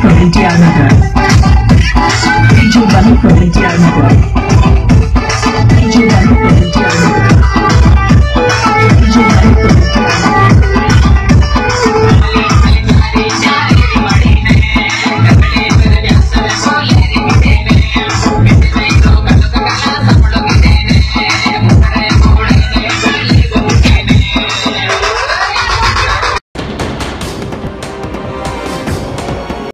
provincial Nagar. from 1